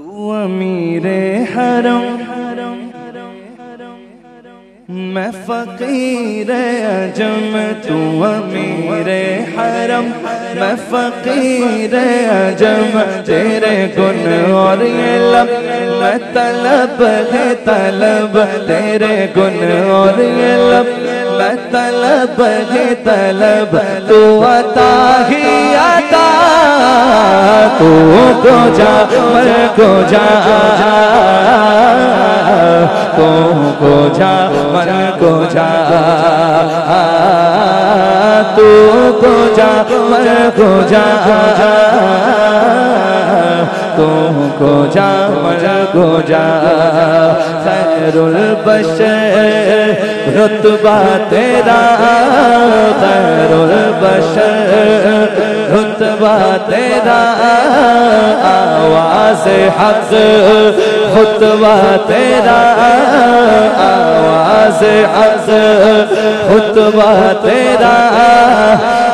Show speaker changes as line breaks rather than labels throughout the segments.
تو امیر حرم، میں فقیر عجم تو امیر حرم، میں فقیر عجم تیرے گن اور یہ لب، میں طلب ہے طلب، تیرے گن اور یہ لب، میں طلب ہے طلب، تو عطا ہی عطا، تو کو جا مر کو جا تو کو جا مر کو جا تو کو جا مر کو جا تو کو جا مر کو جا خیر البشر، رتبہ تیرا، خیر البشر رتبہ تیرا آواز حق۔ خطبہ تیرا آواز حق۔ خطبہ تیرا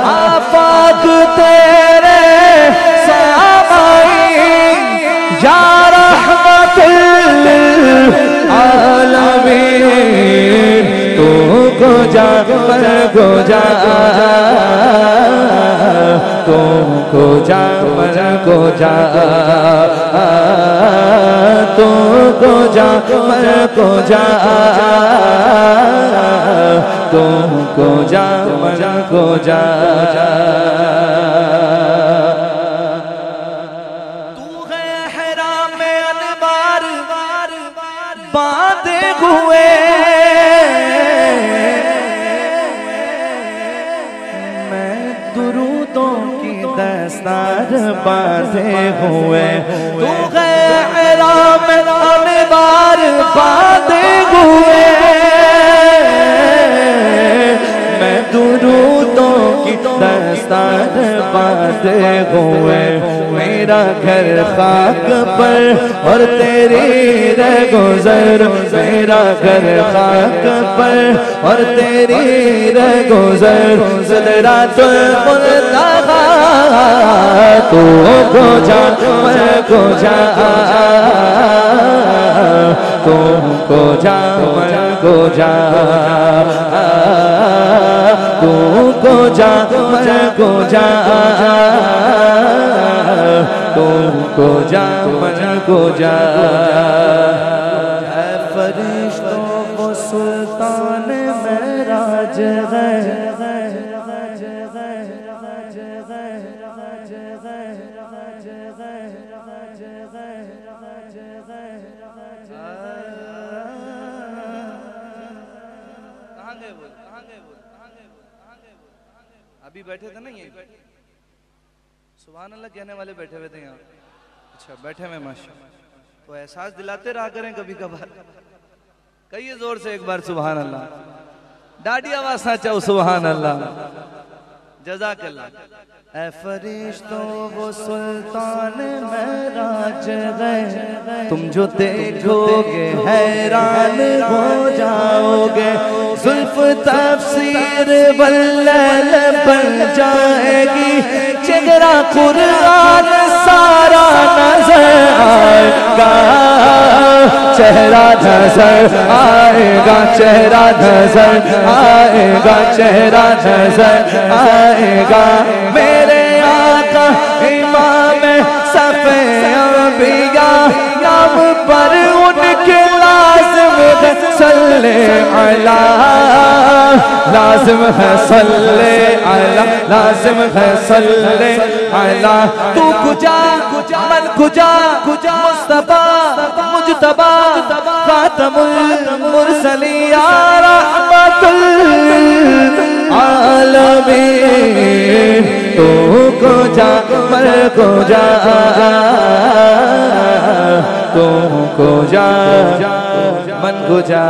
آفاق تیرے سامائی یا رحمت العالمین۔ تو کو جا مر کو جا۔ تو کو جا مر کو جا تو کو جا مر کو جا تو کو جا مر کو جا تو ہے حرام انبار باندھے ہوئے۔ درودوں کی دستار بازے ہوئے۔ تو غیر حرام بار باندھے ہوئے۔ میں درودوں کی دستار بازے ہوئے۔ میرا گھر خاک پر اور تیری رہ گزر، میرا گھر خاک پر اور تیری رہ گزر۔ صدرات المنتہا تو کو جا، میں کو جا، تو کو جا، میں کو جا۔ تو کو جا، میں کو جا۔ تو کو جا من کو جا اے فرشتوں کو سلطان معراج ہے ابھی بیٹھے تھے نا یہ سبحان اللہ کہنے والے بیٹھے ہوئے تھے یہاں۔ اچھا بیٹھے ہوئے ماشاء تو احساس دلاتے رہا کریں کبھی کبھار۔ کہیے زور سے ایک بار سبحان اللہ ڈاڈی آواز نہ چاہو سبحان اللہ جزاک اللہ اے فرشتوں وہ سلطان معراج گئے تم جو دیکھو گے حیران ہو جاؤ گے زلف تفسیر واللیل بن جائے گی۔ چہرہ قرآن سارا نظر آئے گا۔ چہرہ نظر آئے گا۔ چہرہ نظر آئے گا۔ چہرہ نظر آئے گا۔ میرے آقا امام صفے انبیاء، نام پر ان کے لازم ہے۔ صلی لازم ہے صلی علی لازم ہے صلی علی تو کجا، من کجا، مصطفیٰ مجتبہ خاتم المرسلی یا رحمت العالمین۔ تو کو جا مر کو جا تو کو جا من کو جا